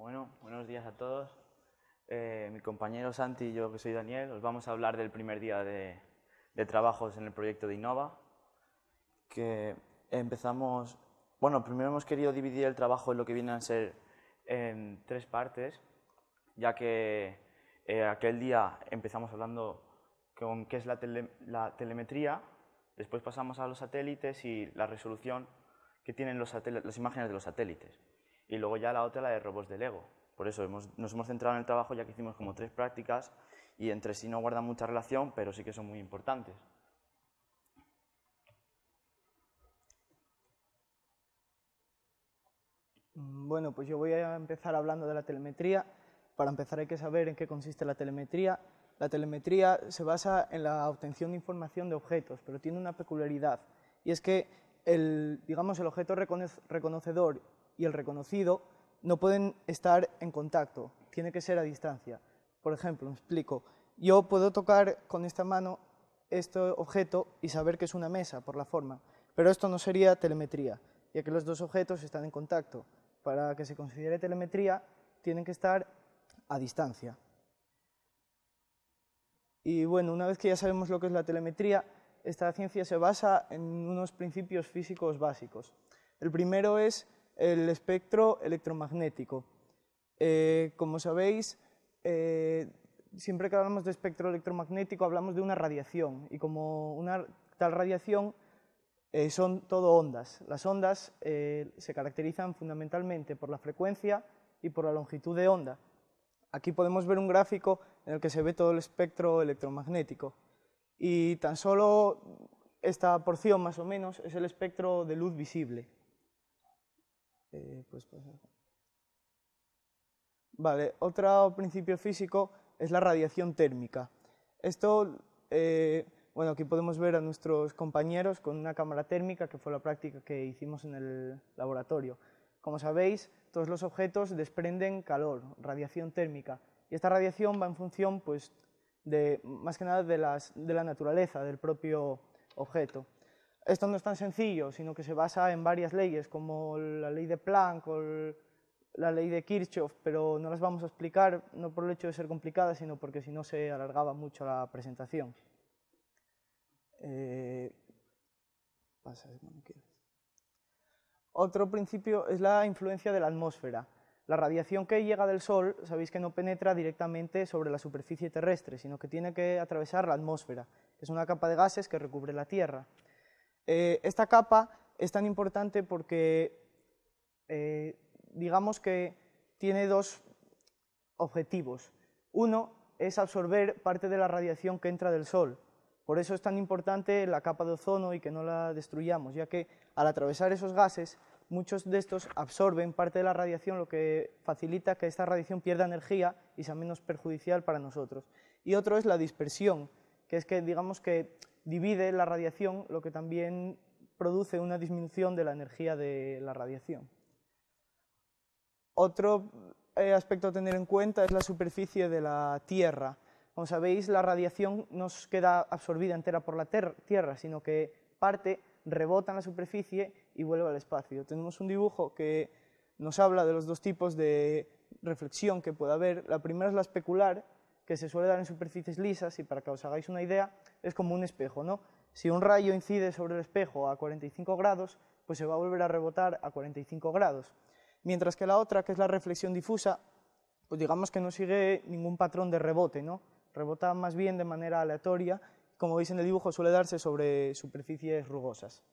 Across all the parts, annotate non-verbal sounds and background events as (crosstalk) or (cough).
Bueno, buenos días a todos. Eh, mi compañero Santi y yo, que soy Daniel, os vamos a hablar del primer día de, trabajos en el proyecto de Innova, que empezamos... Bueno, primero hemos querido dividir el trabajo en lo que viene a ser en tres partes, ya que eh, aquel día empezamos hablando con qué es la, tele- telemetría, después pasamos a los satélites y la resolución que tienen las imágenes de los satélites. Y luego ya la otra, la de robots de Lego. Por eso nos hemos centrado en el trabajo ya que hicimos como tres prácticas y entre sí no guardan mucha relación, pero sí que son muy importantes. Bueno, pues yo voy a empezar hablando de la telemetría. Para empezar hay que saber en qué consiste la telemetría. La telemetría se basa en la obtención de información de objetos, pero tiene una peculiaridad, y es que el, digamos, el objeto reconoc- reconocedor y el reconocido no pueden estar en contacto, tiene que ser a distancia. Por ejemplo, me explico, yo puedo tocar con esta mano este objeto y saber que es una mesa por la forma, pero esto no sería telemetría, ya que los dos objetos están en contacto. Para que se considere telemetría, tienen que estar a distancia. Y bueno, una vez que ya sabemos lo que es la telemetría, esta ciencia se basa en unos principios físicos básicos. El primero es el espectro electromagnético. Eh, como sabéis, eh, siempre que hablamos de espectro electromagnético hablamos de una radiación y como una tal radiación eh, son todo ondas. Las ondas se caracterizan fundamentalmente por la frecuencia y por la longitud de onda. Aquí podemos ver un gráfico en el que se ve todo el espectro electromagnético. Y tan solo esta porción, más o menos, es el espectro de luz visible. Eh, pues, pues, Vale, otro principio físico es la radiación térmica. Esto, eh, bueno, aquí podemos ver a nuestros compañeros con una cámara térmica, que fue la práctica que hicimos en el laboratorio. Como sabéis, todos los objetos desprenden calor, radiación térmica, y esta radiación va en función, pues, de, más que nada de, las- de la naturaleza del propio objeto. Esto no es tan sencillo, sino que se basa en varias leyes, como la ley de Planck o la ley de Kirchhoff, pero no las vamos a explicar, no por el hecho de ser complicadas, sino porque si no se alargaba mucho la presentación. Eh. Otro principio es la influencia de la atmósfera. La radiación que llega del Sol, sabéis que no penetra directamente sobre la superficie terrestre, sino que tiene que atravesar la atmósfera, que es una capa de gases que recubre la Tierra. Eh, esta capa es tan importante porque eh, digamos que tiene dos objetivos. Uno es absorber parte de la radiación que entra del Sol. Por eso es tan importante la capa de ozono y que no la destruyamos, ya que al atravesar esos gases, muchos de estos absorben parte de la radiación, lo que facilita que esta radiación pierda energía y sea menos perjudicial para nosotros. Y otro es la dispersión, que es que digamos que divide la radiación, lo que también produce una disminución de la energía de la radiación. Otro eh, aspecto a tener en cuenta es la superficie de la Tierra. Como sabéis, la radiación no queda absorbida entera por la Tierra, sino que parte, rebota en la superficie y vuelve al espacio. Tenemos un dibujo que nos habla de los dos tipos de reflexión que puede haber. La primera es la especular, que se suele dar en superficies lisas y para que os hagáis una idea, es como un espejo. ¿no? Si un rayo incide sobre el espejo a 45 grados, pues se va a volver a rebotar a 45 grados. Mientras que la otra, que es la reflexión difusa, pues digamos que no sigue ningún patrón de rebote, ¿no? Rebota más bien de manera aleatoria, como veis en el dibujo suele darse sobre superficies rugosas.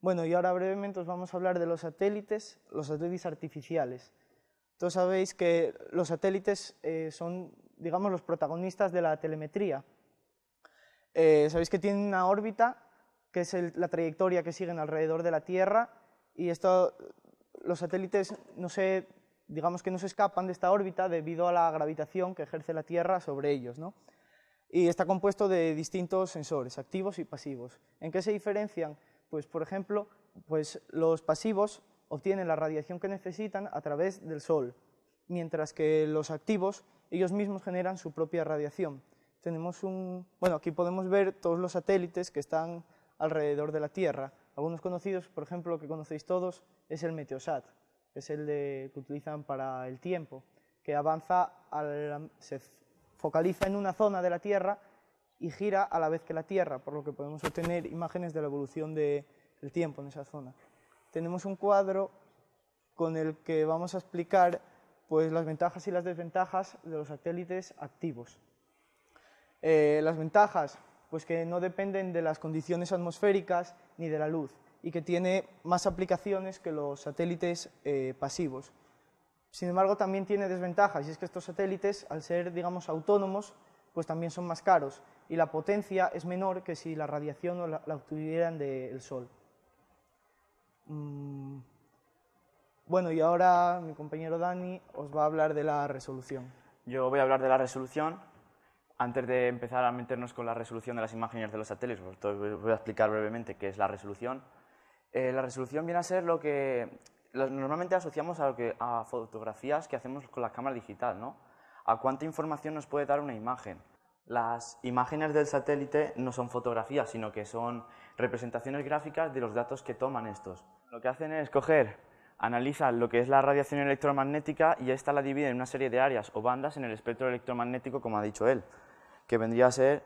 Bueno, y ahora brevemente os vamos a hablar de los satélites, los satélites artificiales. Todos sabéis que los satélites eh, son, digamos, los protagonistas de la telemetría. Eh, sabéis que tienen una órbita, que es el- la trayectoria que siguen alrededor de la Tierra, y esto, los satélites no se, digamos que no se escapan de esta órbita debido a la gravitación que ejerce la Tierra sobre ellos. ¿no? Y está compuesto de distintos sensores, activos y pasivos. ¿En qué se diferencian? Pues, por ejemplo, pues los pasivos obtienen la radiación que necesitan a través del Sol, mientras que los activos, ellos mismos generan su propia radiación. Tenemos un, bueno, aquí podemos ver todos los satélites que están alrededor de la Tierra. Algunos conocidos, por ejemplo, que conocéis todos, es el Meteosat, que es el de, que utilizan para el tiempo, que avanza, se focaliza en una zona de la Tierra y gira a la vez que la Tierra, por lo que podemos obtener imágenes de la evolución del tiempo en esa zona. Tenemos un cuadro con el que vamos a explicar pues, las ventajas y las desventajas de los satélites activos. Eh, las ventajas, pues que no dependen de las condiciones atmosféricas ni de la luz y que tiene más aplicaciones que los satélites eh, pasivos. Sin embargo, también tiene desventajas y es que estos satélites, al ser, digamos, autónomos, pues también son más caros y la potencia es menor que si la radiación la, obtuvieran del Sol. Mm, bueno, y ahora mi compañero Dani os va a hablar de la resolución. Yo voy a hablar de la resolución. Antes de empezar a meternos con la resolución de las imágenes de los satélites, os voy a explicar brevemente qué es la resolución. Eh, la resolución viene a ser lo que normalmente asociamos a, lo que, a fotografías que hacemos con la cámara digital, ¿no? A cuánta información nos puede dar una imagen. Las imágenes del satélite no son fotografías, sino que son representaciones gráficas de los datos que toman estos. Lo que hacen es coger, analizan lo que es la radiación electromagnética y esta la dividen en una serie de áreas o bandas en el espectro electromagnético, como ha dicho él, que vendría a ser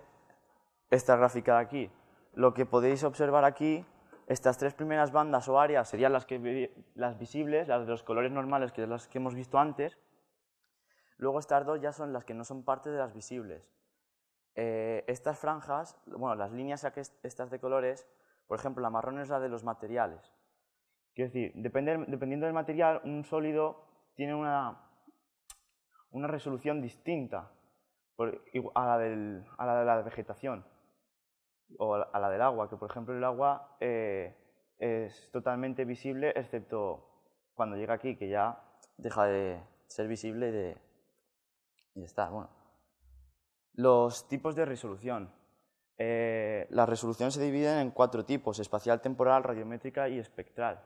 esta gráfica de aquí. Lo que podéis observar aquí, estas tres primeras bandas o áreas serían las, que, las visibles, las de los colores normales, que las que hemos visto antes. Luego estas dos ya son las que no son parte de las visibles. Eh, estas franjas, bueno, las líneas estas de colores, por ejemplo, la marrón es la de los materiales. Quiero decir, dependiendo del material, un sólido tiene una, una resolución distinta a, la del, a, la de la vegetación o a la del agua, que por ejemplo el agua eh, es totalmente visible excepto cuando llega aquí, que ya deja de ser visible y de, y está. Bueno. Los tipos de resolución. Eh, la resolución se dividen en cuatro tipos, espacial, temporal, radiométrica y espectral.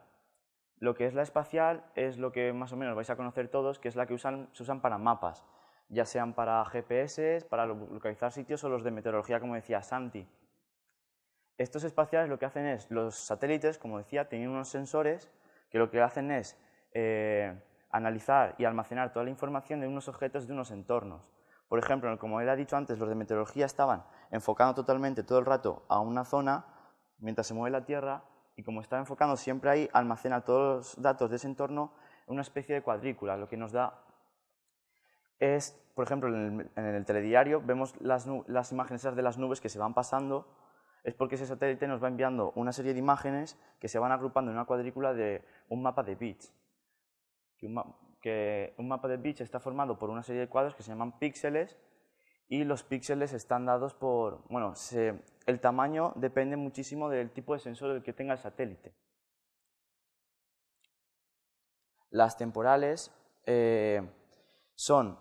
Lo que es la espacial es lo que más o menos vais a conocer todos, que es la que se usan para mapas, ya sean para GPS, para localizar sitios o los de meteorología, como decía Santi. Estos espaciales lo que hacen es, los satélites, como decía, tienen unos sensores que lo que hacen es eh, analizar y almacenar toda la información de unos objetos de unos entornos. Por ejemplo, como él ha dicho antes, los de meteorología estaban enfocando totalmente todo el rato a una zona mientras se mueve la Tierra y como está enfocando siempre ahí, almacena todos los datos de ese entorno en una especie de cuadrícula, lo que nos da es, por ejemplo, en el, telediario vemos las, imágenes de las nubes que se van pasando, es porque ese satélite nos va enviando una serie de imágenes que se van agrupando en una cuadrícula de un mapa de bits mapa de bits está formado por una serie de cuadros que se llaman píxeles y los píxeles están dados por, bueno, el tamaño depende muchísimo del tipo de sensor que tenga el satélite. Las temporales eh, son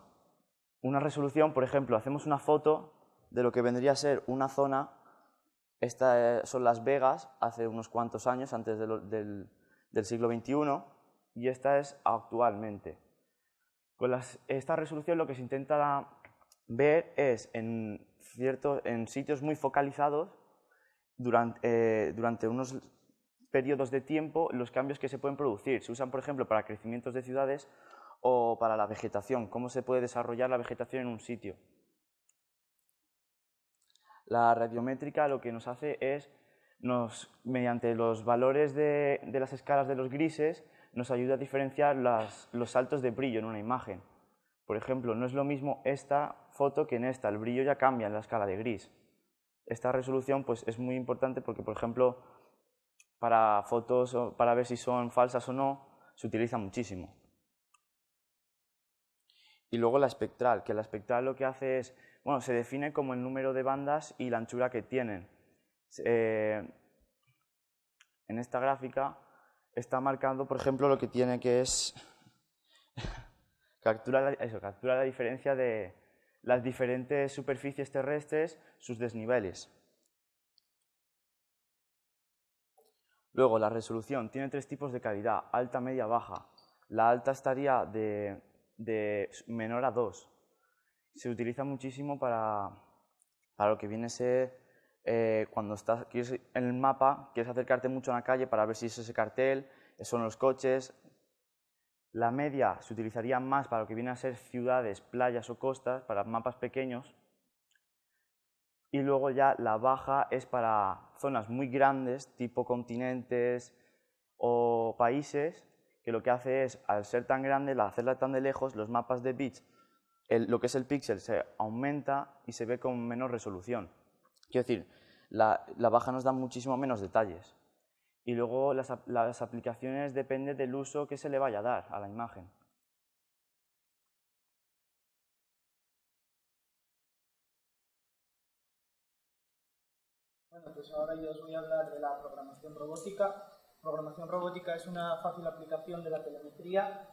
una resolución, por ejemplo, hacemos una foto de lo que vendría a ser una zona, estas son Las Vegas, hace unos cuantos años, antes del, del siglo XXI, y esta es actualmente. Con esta resolución lo que se intenta ver es en, en sitios muy focalizados durante, eh, durante unos periodos de tiempo los cambios que se pueden producir. Se usan, por ejemplo, para crecimientos de ciudades o para la vegetación, cómo se puede desarrollar la vegetación en un sitio. La radiométrica lo que nos hace es, nos, mediante los valores de, de las escalas de los grises, nos ayuda a diferenciar los saltos de brillo en una imagen. Por ejemplo, no es lo mismo esta foto que en esta, el brillo ya cambia en la escala de gris. Esta resolución pues, es muy importante porque, por ejemplo, para fotos, para ver si son falsas o no, se utiliza muchísimo. Y luego la espectral, que la espectral lo que hace es, bueno, se define como el número de bandas y la anchura que tienen. Eh, en esta gráfica está marcando, por ejemplo, lo que tiene que es (laughs) captura captura la diferencia de las diferentes superficies terrestres, sus desniveles. Luego, la resolución tiene tres tipos de calidad, alta, media, baja. La alta estaría de, de menor a 2. Se utiliza muchísimo para, para, lo que viene a ser eh, cuando estás quieres, en el mapa, quieres acercarte mucho a una calle para ver si es ese cartel, son los coches. La media se utilizaría más para lo que vienen a ser ciudades, playas o costas, para mapas pequeños. Y luego ya la baja es para zonas muy grandes, tipo continentes o países, que lo que hace es, al ser tan grande, al hacerla tan de lejos, los mapas de bits, lo que es el píxel se aumenta y se ve con menos resolución. Quiero decir, la, baja nos da muchísimo menos detalles. Y luego las, las aplicaciones dependen del uso que se le vaya a dar a la imagen. Bueno, pues ahora yo os voy a hablar de la programación robótica. Programación robótica es una fácil aplicación de la telemetría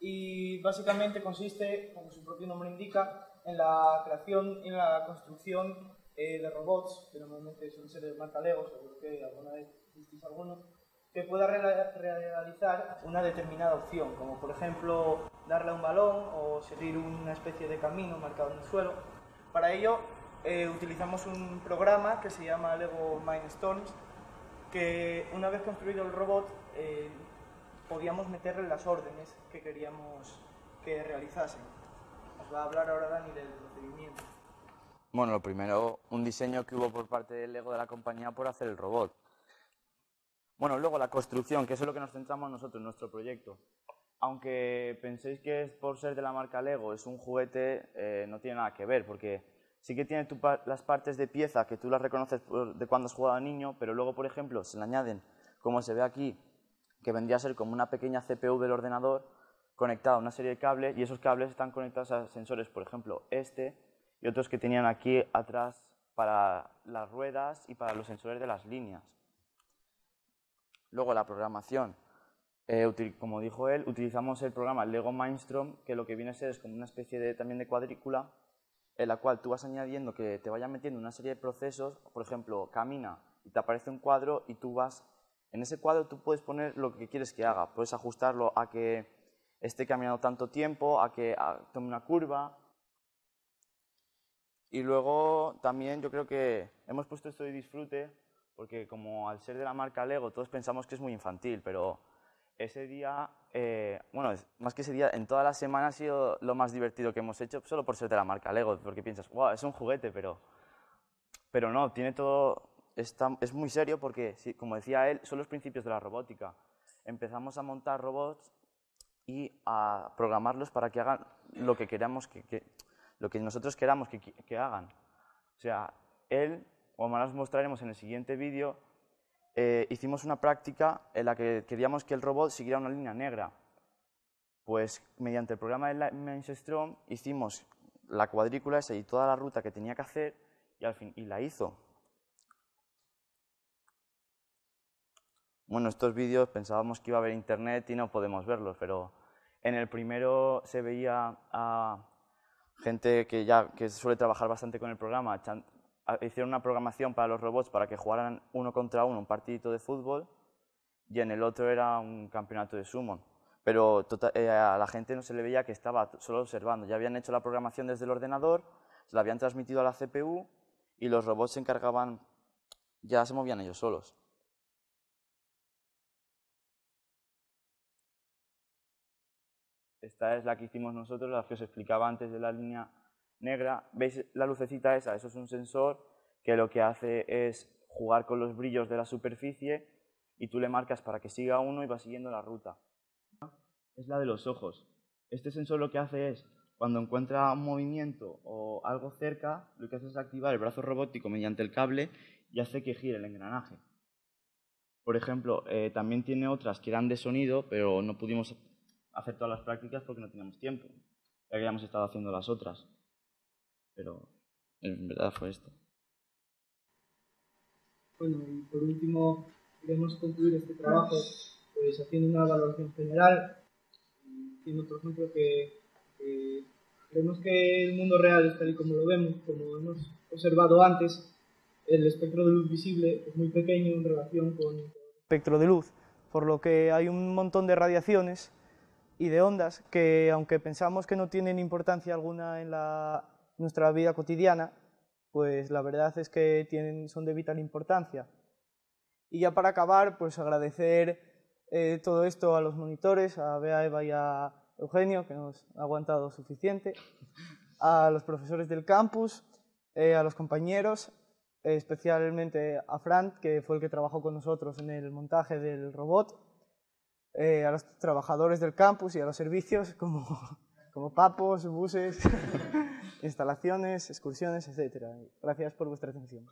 y básicamente consiste, como su propio nombre indica, en la creación y la construcción eh, de robots, que normalmente son seres de marca Lego, seguro que alguna vez visteis alguno, que pueda realizar una determinada opción, como por ejemplo darle un balón o seguir una especie de camino marcado en el suelo. Para ello eh, utilizamos un programa que se llama Lego Mindstorms, que una vez construido el robot eh, podíamos meterle las órdenes que queríamos que realizasen. Os va a hablar ahora Dani del procedimiento. Bueno, lo primero, un diseño que hubo por parte del Lego de la compañía por hacer el robot. Bueno, luego la construcción, que es lo que nos centramos nosotros en nuestro proyecto. Aunque penséis que es por ser de la marca Lego, es un juguete, eh, no tiene nada que ver, porque sí que tiene las partes de pieza que tú las reconoces de cuando has jugado niño, pero luego, por ejemplo, se le añaden, como se ve aquí, que vendría a ser como una pequeña CPU del ordenador conectada a una serie de cables y esos cables están conectados a sensores, por ejemplo, este, y otros que tenían aquí atrás para las ruedas y para los sensores de las líneas. Luego la programación. Eh, como dijo él, utilizamos el programa Lego Mindstorm, que lo que viene a ser es como una especie de, también de cuadrícula, en la cual tú vas añadiendo que te vaya metiendo una serie de procesos, por ejemplo, camina y te aparece un cuadro y tú vas, en ese cuadro tú puedes poner lo que quieres que haga, puedes ajustarlo a que esté caminando tanto tiempo, a que tome una curva, y luego también yo creo que hemos puesto esto de disfrute porque como al ser de la marca Lego todos pensamos que es muy infantil, pero ese día, eh, bueno, más que ese día, en toda la semana ha sido lo más divertido que hemos hecho solo por ser de la marca Lego, porque piensas, wow, es un juguete, pero, pero no, tiene todo, está, es muy serio porque, como decía él, son los principios de la robótica. Empezamos a montar robots y a programarlos para que hagan lo que queramos que, que lo que nosotros queramos que, hagan. O sea, él, como os mostraremos en el siguiente vídeo, eh, hicimos una práctica en la que queríamos que el robot siguiera una línea negra. Pues mediante el programa de Mainstream hicimos la cuadrícula esa y toda la ruta que tenía que hacer y, al fin, y la hizo. Bueno, estos vídeos pensábamos que iba a haber internet y no podemos verlos, pero en el primero se veía a gente que ya que suele trabajar bastante con el programa, hicieron una programación para los robots para que jugaran uno contra uno un partidito de fútbol y en el otro era un campeonato de sumo. Pero tota, eh, a la gente no se le veía que estaba solo observando. Ya habían hecho la programación desde el ordenador, se la habían transmitido a la CPU y los robots se encargaban, ya se movían ellos solos. Esta es la que hicimos nosotros, la que os explicaba antes de la línea negra. ¿Veis la lucecita esa? Eso es un sensor que lo que hace es jugar con los brillos de la superficie y tú le marcas para que siga uno y va siguiendo la ruta. Es la de los ojos. Este sensor lo que hace es, cuando encuentra un movimiento o algo cerca, lo que hace es activar el brazo robótico mediante el cable y hace que gire el engranaje. Por ejemplo, eh, también tiene otras que eran de sonido, pero no pudimos hacer todas las prácticas porque no teníamos tiempo. Ya habíamos estado haciendo las otras. Pero en verdad fue esto. Bueno, y por último, queremos concluir este trabajo pues haciendo una valoración general, diciendo, por ejemplo, que, creemos que el mundo real es tal y como lo vemos, como hemos observado antes, el espectro de luz visible es muy pequeño en relación con espectro de luz, por lo que hay un montón de radiaciones y de ondas que, aunque pensamos que no tienen importancia alguna en la, nuestra vida cotidiana, pues la verdad es que tienen, son de vital importancia. Y ya para acabar, pues agradecer eh, todo esto a los monitores, a Bea, Eva y a Eugenio, que nos ha aguantado suficiente, a los profesores del campus, eh, a los compañeros, especialmente a Fran, que fue el que trabajó con nosotros en el montaje del robot, eh, a los trabajadores del campus y a los servicios (laughs) como, como papos, buses, (laughs) instalaciones, excursiones, etc. Gracias por vuestra atención.